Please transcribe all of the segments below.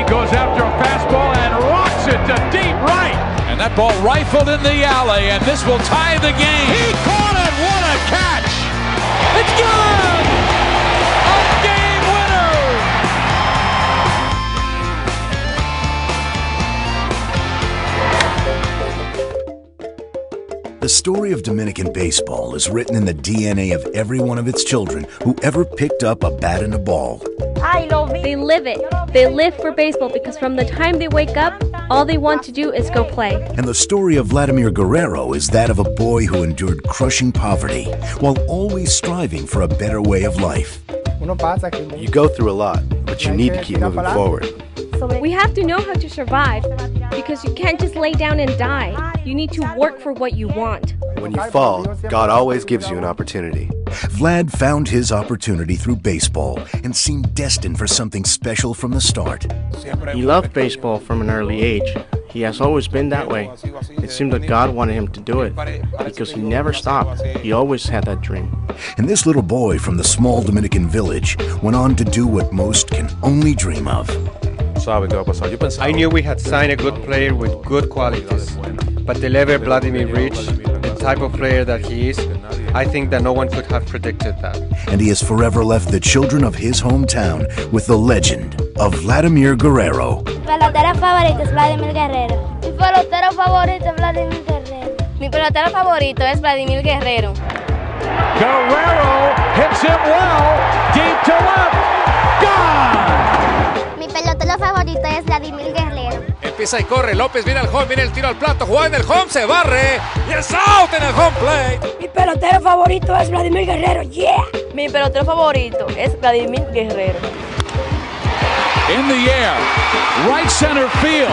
He goes after a fastball and rocks it to deep right. And that ball rifled in the alley, and this will tie the game. He caught it. What a catch. It's good! A game winner! The story of Dominican baseball is written in the DNA of every one of its children who ever picked up a bat and a ball. They live it. They live for baseball because from the time they wake up, all they want to do is go play. And the story of Vladimir Guerrero is that of a boy who endured crushing poverty while always striving for a better way of life. You go through a lot, but you need to keep moving forward. We have to know how to survive because you can't just lay down and die. You need to work for what you want. When you fall, God always gives you an opportunity. Vlad found his opportunity through baseball and seemed destined for something special from the start. He loved baseball from an early age. He has always been that way. It seemed that God wanted him to do it because he never stopped. He always had that dream. And this little boy from the small Dominican village went on to do what most can only dream of. I knew we had signed a good player with good qualities. But the level Vladimir reached, the type of player that he is, I think that no one could have predicted that. And he has forever left the children of his hometown with the legend of Vladimir Guerrero. pelotero favorito es Vladimir Guerrero. Mi pelotero favorito es Vladimir Guerrero. Mi pelotero favorito es Vladimir Guerrero. Guerrero hits him well. Deep to left. Gone. Mi pelotero favorito es Vladimir Guerrero. Empieza y corre. López viene al home, viene el tiro al plato. Juega en el home, se barre. Y es out en el home plate. Mi pelotero favorito es Vladimir Guerrero, yeah. Mi pelotero favorito es Vladimir Guerrero. In the air. Right center field.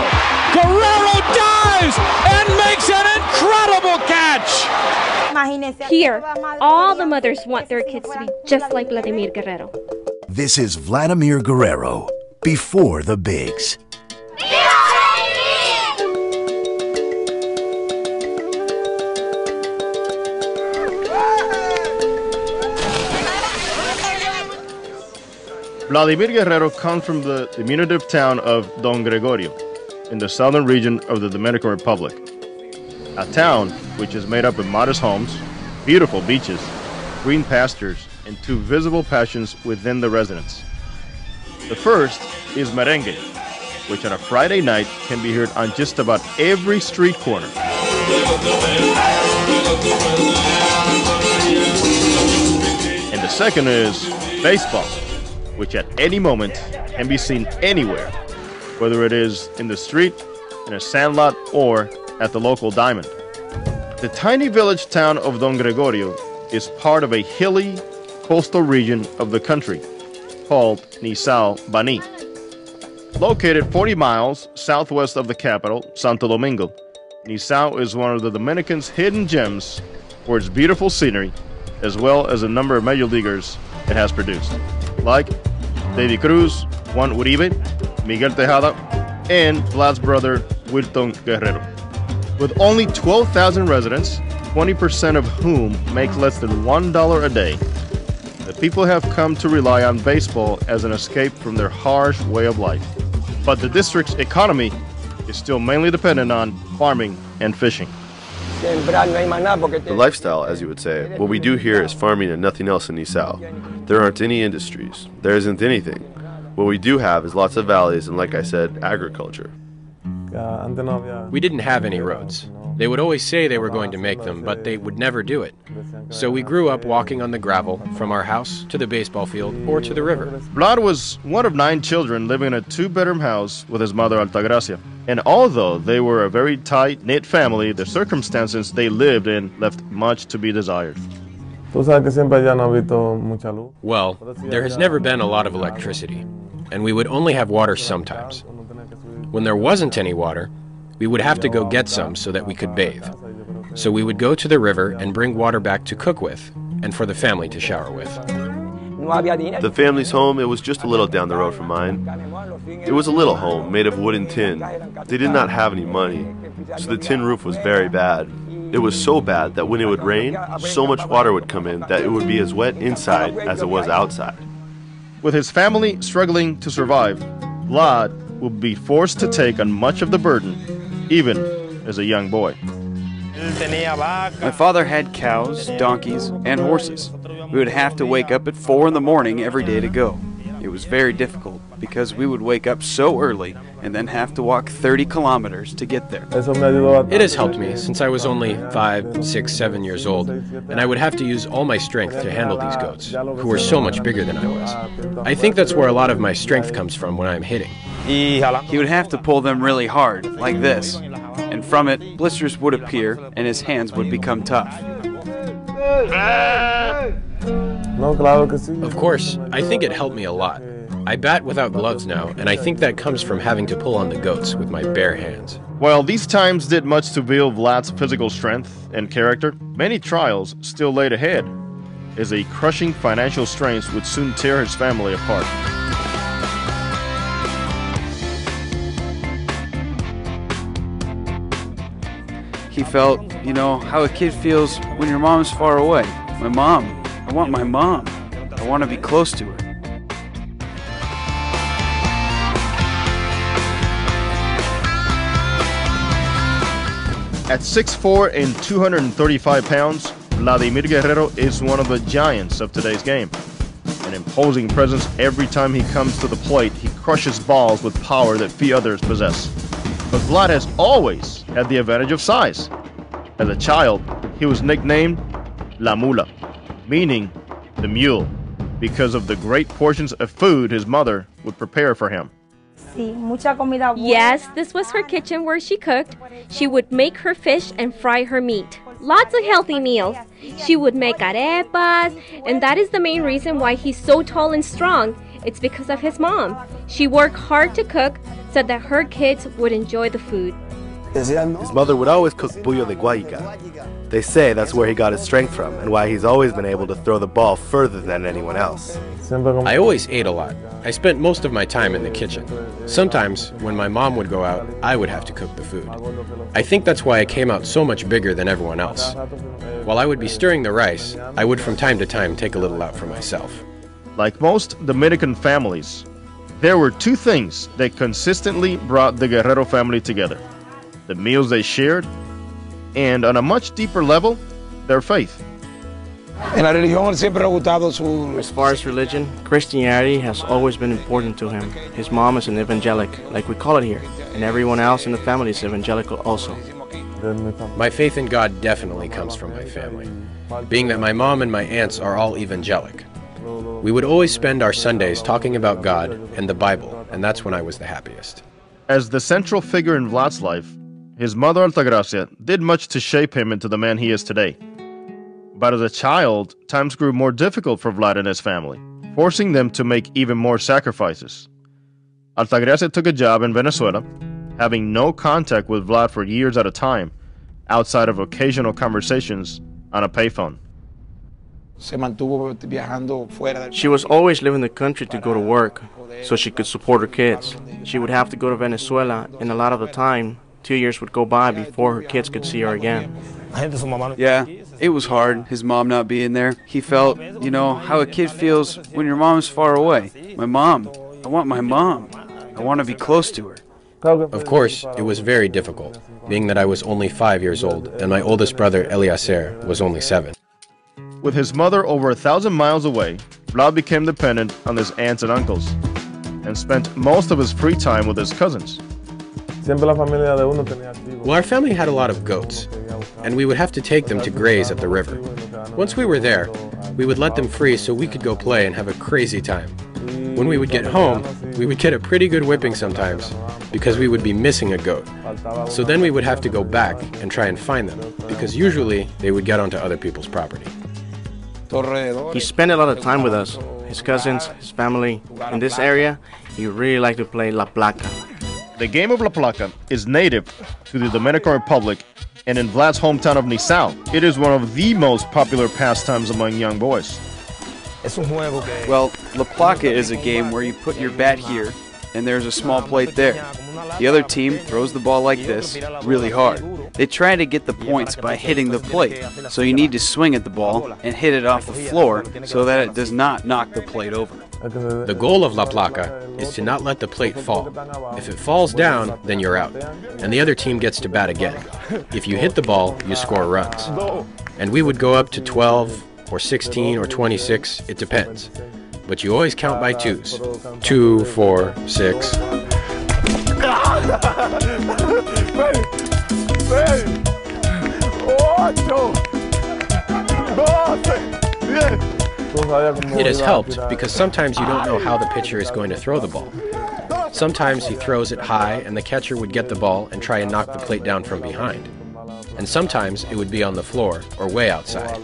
Guerrero dives and makes an incredible catch. Here, all the mothers want their kids to be just like Vladimir Guerrero. This is Vladimir Guerrero before the bigs. Vladimir Guerrero comes from the diminutive town of Don Gregorio in the southern region of the Dominican Republic. A town which is made up of modest homes, beautiful beaches, green pastures, and two visible passions within the residents. The first is merengue, which on a Friday night can be heard on just about every street corner. And the second is baseball, which at any moment can be seen anywhere, whether it is in the street, in a sandlot, or at the local diamond. The tiny village town of Don Gregorio is part of a hilly coastal region of the country called Nizao Bani. Located 40 miles southwest of the capital, Santo Domingo, Nizao is one of the Dominican's hidden gems for its beautiful scenery as well as a number of major leaguers it has produced, like Deivi Cruz, Juan Uribe, Miguel Tejada, and Vlad's brother Wilton Guerrero. With only 12,000 residents, 20% of whom make less than $1 a day, the people have come to rely on baseball as an escape from their harsh way of life. But the district's economy is still mainly dependent on farming and fishing. The lifestyle, as you would say, what we do here is farming and nothing else in Nizao. There aren't any industries. There isn't anything. What we do have is lots of valleys and, like I said, agriculture. Uh, we didn't have any roads. They would always say they were going to make them, but they would never do it. So we grew up walking on the gravel from our house to the baseball field or to the river. Vlad was one of nine children living in a two bedroom house with his mother Altagracia. And although they were a very tight knit family, the circumstances they lived in left much to be desired. Well, there has never been a lot of electricity, and we would only have water sometimes. When there wasn't any water, we would have to go get some so that we could bathe. So we would go to the river and bring water back to cook with and for the family to shower with. The family's home, it was just a little down the road from mine. It was a little home made of wood and tin. They did not have any money, so the tin roof was very bad. It was so bad that when it would rain, so much water would come in that it would be as wet inside as it was outside. With his family struggling to survive, Vlad would be forced to take on much of the burden, even as a young boy. My father had cows, donkeys, and horses. We would have to wake up at 4 in the morning every day to go. It was very difficult because we would wake up so early and then have to walk 30 kilometers to get there. It has helped me since I was only five, six, seven years old, and I would have to use all my strength to handle these goats, who were so much bigger than I was. I think that's where a lot of my strength comes from when I'm hitting. He would have to pull them really hard, like this, and from it, blisters would appear and his hands would become tough. Of course, I think it helped me a lot. I bat without gloves now, and I think that comes from having to pull on the goats with my bare hands. While these times did much to build Vlad's physical strength and character, many trials still laid ahead, as a crushing financial strains would soon tear his family apart. He felt, you know, how a kid feels when your mom's far away. My mom. I want my mom. I want to be close to her. At 6'4 and 235 pounds, Vladimir Guerrero is one of the giants of today's game. An imposing presence every time he comes to the plate, he crushes balls with power that few others possess. But Vlad has always had the advantage of size. As a child, he was nicknamed La Mula, meaning the mule, because of the great portions of food his mother would prepare for him. Yes, this was her kitchen where she cooked. She would make her fish and fry her meat. Lots of healthy meals. She would make arepas, and that is the main reason why he's so tall and strong. It's because of his mom. She worked hard to cook so that her kids would enjoy the food. His mother would always cook bullo de guayica. They say that's where he got his strength from and why he's always been able to throw the ball further than anyone else. I always ate a lot. I spent most of my time in the kitchen. Sometimes, when my mom would go out, I would have to cook the food. I think that's why I came out so much bigger than everyone else. While I would be stirring the rice, I would from time to time take a little out for myself. Like most Dominican families, there were two things that consistently brought the Guerrero family together the meals they shared, and on a much deeper level, their faith. As far as religion, Christianity has always been important to him. His mom is an evangelic, like we call it here, and everyone else in the family is evangelical also. My faith in God definitely comes from my family, being that my mom and my aunts are all evangelic. We would always spend our Sundays talking about God and the Bible, and that's when I was the happiest. As the central figure in Vlad's life, his mother Altagracia did much to shape him into the man he is today. But as a child, times grew more difficult for Vlad and his family, forcing them to make even more sacrifices. Altagracia took a job in Venezuela, having no contact with Vlad for years at a time, outside of occasional conversations on a payphone. She was always leaving the country to go to work so she could support her kids. She would have to go to Venezuela, and a lot of the time, two years would go by before her kids could see her again. Yeah, it was hard, his mom not being there. He felt, you know, how a kid feels when your mom's far away. My mom. I want my mom. I want to be close to her. Of course, it was very difficult, being that I was only five years old and my oldest brother Eliezer was only seven. With his mother over a thousand miles away, Vlad became dependent on his aunts and uncles and spent most of his free time with his cousins. Well, our family had a lot of goats, and we would have to take them to graze at the river. Once we were there, we would let them free so we could go play and have a crazy time. When we would get home, we would get a pretty good whipping sometimes because we would be missing a goat. So then we would have to go back and try and find them because usually they would get onto other people's property. He spent a lot of time with us, his cousins, his family. In this area, he really liked to play La Placa. The game of La Placa is native to the Dominican Republic and in Vlad's hometown of Nizao. It is one of the most popular pastimes among young boys. Well, La Placa is a game where you put your bat here and there's a small plate there. The other team throws the ball like this, really hard. They try to get the points by hitting the plate, so you need to swing at the ball and hit it off the floor so that it does not knock the plate over. The goal of La Placa is to not let the plate fall. If it falls down, then you're out, and the other team gets to bat again. If you hit the ball, you score runs. And we would go up to 12 or 16 or 26, it depends. But you always count by twos. Two, four, six. It has helped because sometimes you don't know how the pitcher is going to throw the ball. Sometimes he throws it high and the catcher would get the ball and try and knock the plate down from behind. And sometimes it would be on the floor or way outside.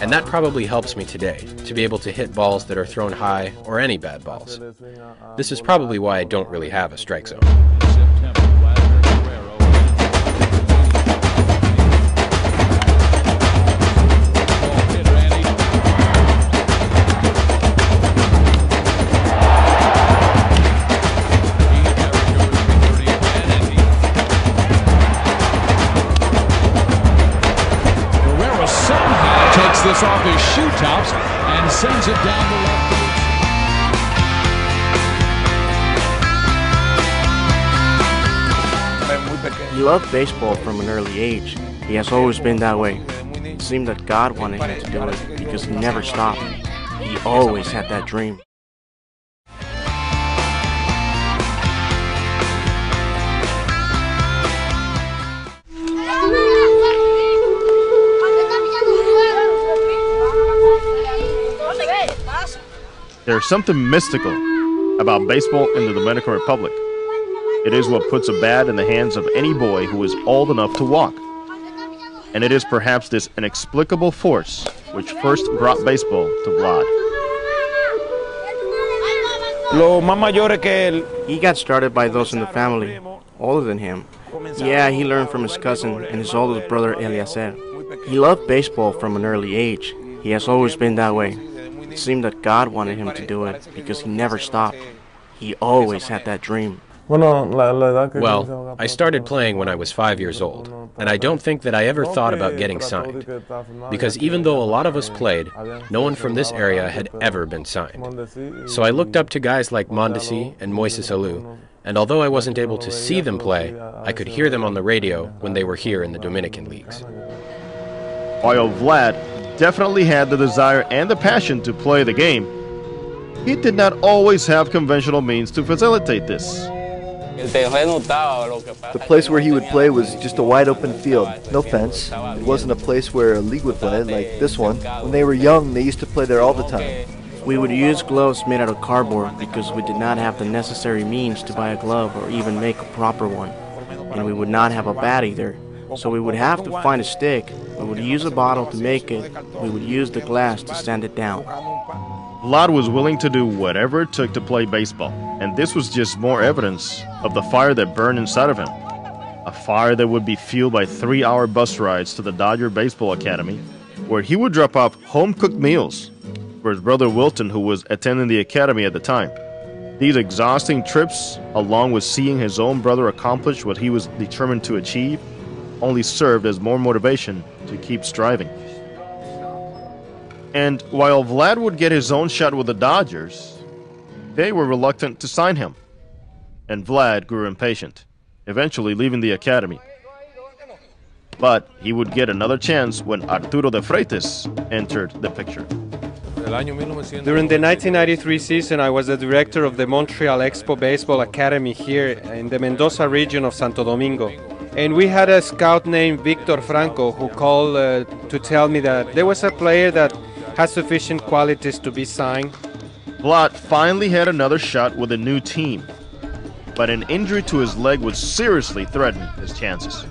And that probably helps me today, to be able to hit balls that are thrown high or any bad balls. This is probably why I don't really have a strike zone. He loved baseball from an early age. He has always been that way. It seemed that God wanted him to do it because he never stopped. He always had that dream. There's something mystical about baseball in the Dominican Republic. It is what puts a bat in the hands of any boy who is old enough to walk. And it is perhaps this inexplicable force which first brought baseball to Vlad. He got started by those in the family, older than him. Yeah, he learned from his cousin and his oldest brother Eliezer. He loved baseball from an early age. He has always been that way. It seemed that God wanted him to do it because he never stopped. He always had that dream. Well, I started playing when I was five years old, and I don't think that I ever thought about getting signed. Because even though a lot of us played, no one from this area had ever been signed. So I looked up to guys like Mondesi and Moises Alou, and although I wasn't able to see them play, I could hear them on the radio when they were here in the Dominican leagues. While Vlad definitely had the desire and the passion to play the game, he did not always have conventional means to facilitate this. The place where he would play was just a wide open field, no fence. It wasn't a place where a league would play, like this one. When they were young, they used to play there all the time. We would use gloves made out of cardboard because we did not have the necessary means to buy a glove or even make a proper one. And we would not have a bat either. So we would have to find a stick. We would use a bottle to make it. We would use the glass to sand it down. Vlad was willing to do whatever it took to play baseball, and this was just more evidence of the fire that burned inside of him. A fire that would be fueled by three hour bus rides to the Dodger Baseball Academy, where he would drop off home cooked meals for his brother Wilton, who was attending the academy at the time. These exhausting trips, along with seeing his own brother accomplish what he was determined to achieve, only served as more motivation to keep striving. And while Vlad would get his own shot with the Dodgers, they were reluctant to sign him. And Vlad grew impatient, eventually leaving the academy. But he would get another chance when Arturo de Freitas entered the picture. During the 1993 season, I was the director of the Montreal Expo Baseball Academy here in the Mendoza region of Santo Domingo. And we had a scout named Victor Franco who called uh, to tell me that there was a player that had sufficient qualities to be signed. Vlad finally had another shot with a new team, but an injury to his leg would seriously threaten his chances.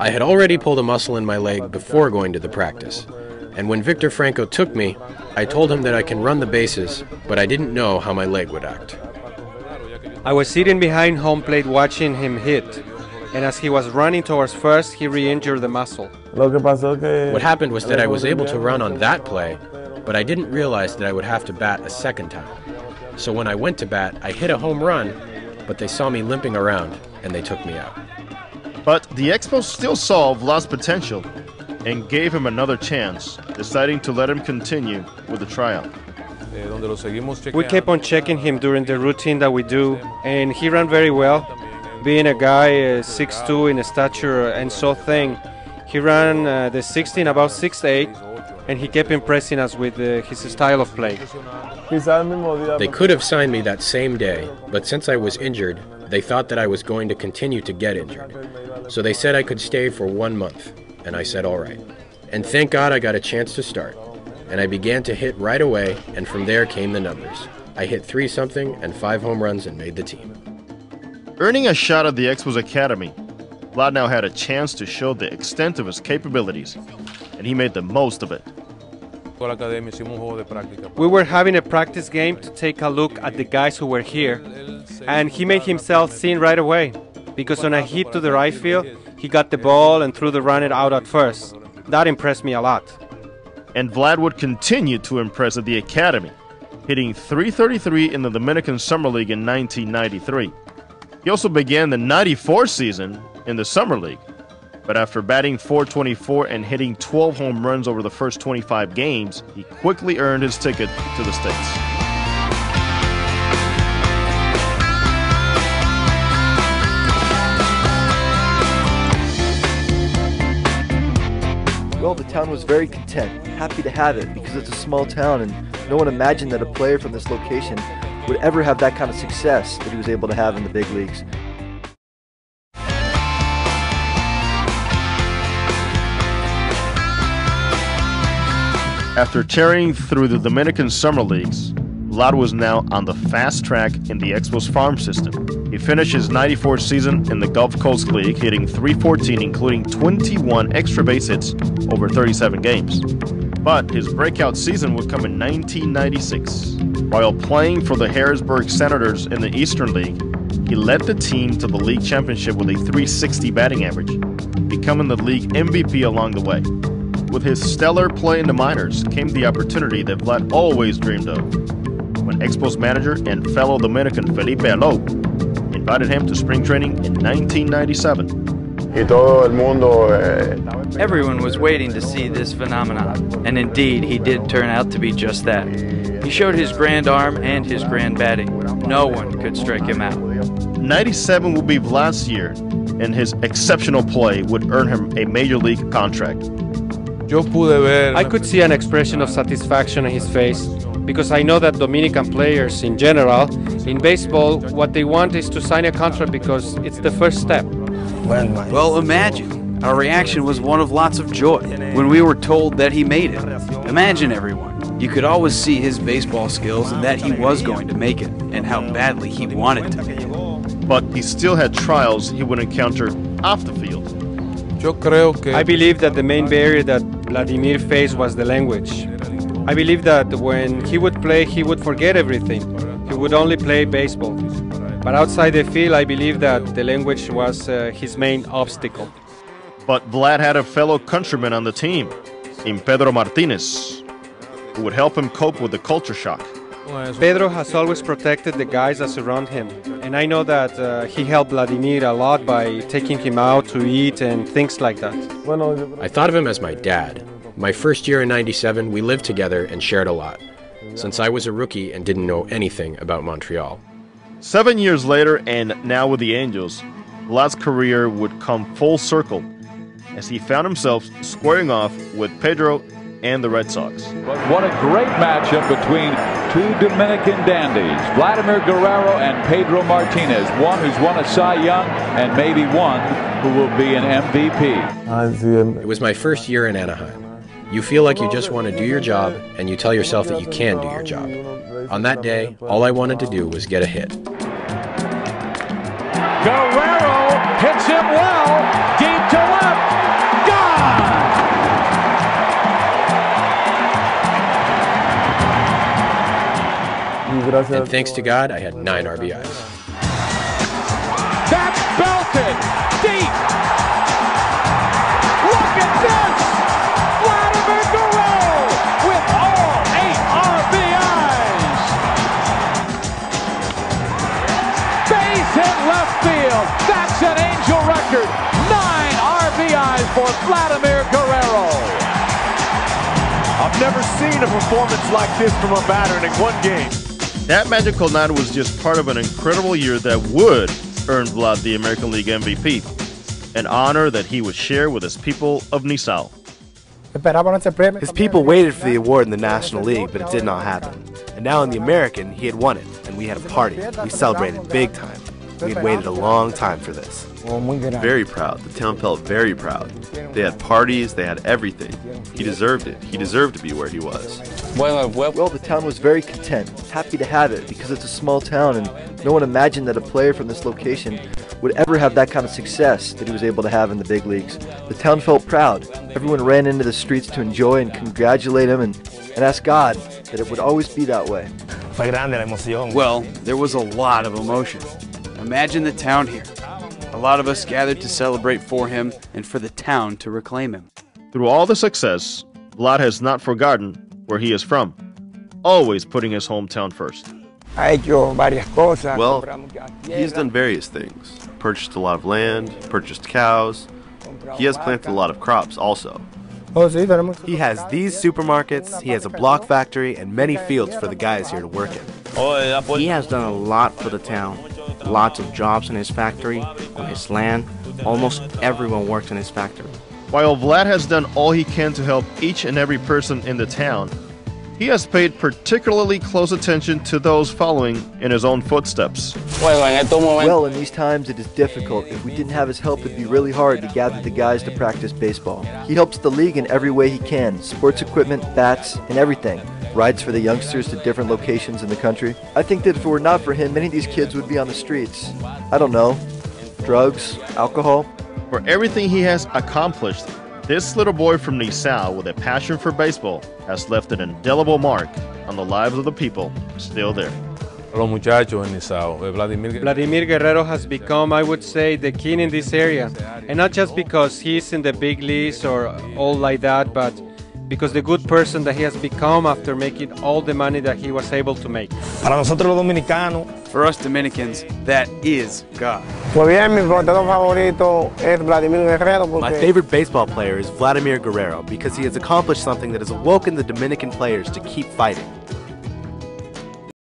I had already pulled a muscle in my leg before going to the practice. And when Victor Franco took me, I told him that I can run the bases, but I didn't know how my leg would act. I was sitting behind home plate watching him hit, and as he was running towards first, he re injured the muscle. What happened was that I was able to run on that play, but I didn't realize that I would have to bat a second time. So when I went to bat, I hit a home run, but they saw me limping around and they took me out. But the Expos still saw Vlad's potential and gave him another chance, deciding to let him continue with the tryout. We kept on checking him during the routine that we do, and he ran very well. Being a guy uh, 6'2 in stature and so thin, he ran uh, the 16 about 6'8, and he kept impressing us with uh, his style of play. They could have signed me that same day, but since I was injured, they thought that I was going to continue to get injured. So they said I could stay for one month, and I said all right. And thank God I got a chance to start. And I began to hit right away, and from there came the numbers. I hit three something and five home runs and made the team. Earning a shot at the Expos Academy, Vlad now had a chance to show the extent of his capabilities, and he made the most of it. We were having a practice game to take a look at the guys who were here, and he made himself seen right away because on a hit to the right field, he got the ball and threw the runner out at first. That impressed me a lot. And Vlad would continue to impress at the academy, hitting 333 in the Dominican Summer League in 1993. He also began the 94 season in the Summer League, but after batting 424 and hitting 12 home runs over the first 25 games, he quickly earned his ticket to the States. Well, the town was very content, happy to have it because it's a small town and no one imagined that a player from this location would ever have that kind of success that he was able to have in the big leagues. After tearing through the Dominican Summer Leagues, Vlad was now on the fast track in the Expos farm system. He finished his 94 season in the Gulf Coast League, hitting 314, including 21 extra base hits over 37 games. But his breakout season would come in 1996. While playing for the Harrisburg Senators in the Eastern League, he led the team to the league championship with a 360 batting average, becoming the league MVP along the way. With his stellar play in the minors came the opportunity that Vlad always dreamed of. When Expos manager and fellow Dominican Felipe Alou invited him to spring training in 1997. Eh, Everyone was waiting to see this phenomenon, and indeed he did turn out to be just that. He showed his grand arm and his grand batting. No one could strike him out. 97 will be Vlad's year, and his exceptional play would earn him a major league contract. I could see an expression of satisfaction in his face because I know that Dominican players in general, in baseball, what they want is to sign a contract because it's the first step. Well, imagine. Our reaction was one of lots of joy when we were told that he made it. Imagine everyone. You could always see his baseball skills and that he was going to make it, and how badly he wanted to make it. But he still had trials he would encounter off the field. I believe that the main barrier that Vladimir faced was the language. I believe that when he would play, he would forget everything. He would only play baseball. But outside the field, I believe that the language was uh, his main obstacle. But Vlad had a fellow countryman on the team, in Pedro Martinez, who would help him cope with the culture shock. Pedro has always protected the guys that surround him, and I know that uh, he helped Vladimir a lot by taking him out to eat and things like that. I thought of him as my dad. My first year in 97, we lived together and shared a lot, since I was a rookie and didn't know anything about Montreal. Seven years later, and now with the Angels, Vlad's career would come full circle as he found himself squaring off with Pedro and the Red Sox. But what a great matchup between two Dominican dandies, Vladimir Guerrero and Pedro Martinez. One who's won a Cy Young and maybe one who will be an MVP. It was my first year in Anaheim. You feel like you just want to do your job, and you tell yourself that you can do your job. On that day, all I wanted to do was get a hit. Guerrero hits him well, And thanks to God, I had nine RBIs. That's belted deep. Look at this! Vladimir Guerrero with all eight RBIs. Base hit left field. That's an Angel record. Nine RBIs for Vladimir Guerrero. I've never seen a performance like this from a batter in one game. That magical night was just part of an incredible year that would earn Vlad the American League MVP, an honor that he would share with his people of Nizao. His people waited for the award in the National League, but it did not happen. And now in the American, he had won it, and we had a party. We celebrated big time. We had waited a long time for this. Very proud. The town felt very proud. They had parties, they had everything. He deserved it. He deserved to be where he was. Uh, well, the town was very content, happy to have it because it's a small town and no one imagined that a player from this location would ever have that kind of success that he was able to have in the big leagues. The town felt proud. Everyone ran into the streets to enjoy and congratulate him and, and ask God that it would always be that way. Well, there was a lot of emotion. Imagine the town here. A lot of us gathered to celebrate for him and for the town to reclaim him. Through all the success, Vlad has not forgotten where he is from, always putting his hometown first. Well, he's done various things. Purchased a lot of land, purchased cows. He has planted a lot of crops also. He has these supermarkets, he has a block factory, and many fields for the guys here to work in. He has done a lot for the town. Lots of jobs in his factory, on his land. Almost everyone works in his factory. While Vlad has done all he can to help each and every person in the town, he has paid particularly close attention to those following in his own footsteps. Well, in these times it is difficult. If we didn't have his help, it'd be really hard to gather the guys to practice baseball. He helps the league in every way he can sports equipment, bats, and everything. Rides for the youngsters to different locations in the country. I think that if it were not for him, many of these kids would be on the streets. I don't know. Drugs, alcohol. For everything he has accomplished, this little boy from Nizao with a passion for baseball has left an indelible mark on the lives of the people still there. Vladimir Guerrero has become, I would say, the king in this area. And not just because he's in the big leagues or all like that, but because the good person that he has become after making all the money that he was able to make. For us Dominicans, that is God. My favorite baseball player is Vladimir Guerrero because he has accomplished something that has awoken the Dominican players to keep fighting.